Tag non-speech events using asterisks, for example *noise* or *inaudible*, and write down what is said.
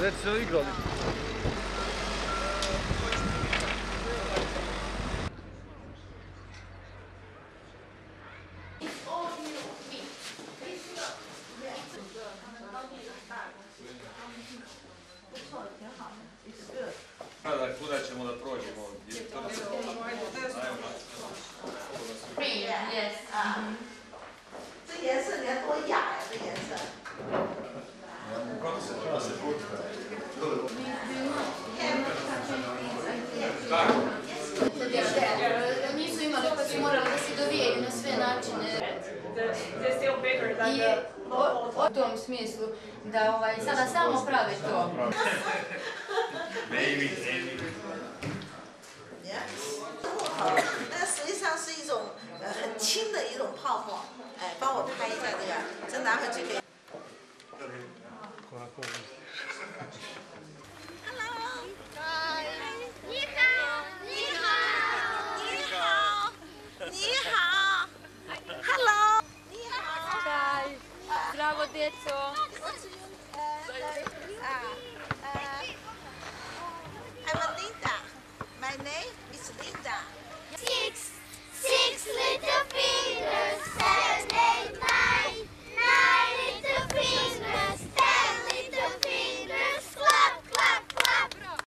već se igrali. Sada kuda ćemo da prođemo? Yes. 这颜色 morali da se dovijaju na sve načine. I o, o tom smislu da ovaj, sada samo prave to. *laughs* 那实际上是一种呃很轻的一种泡沫。哎，帮我拍一下这个，这拿回去给。 *laughs* *laughs* bit, so... I'm Linda. My name is Linda. Six.